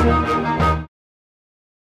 Thank you.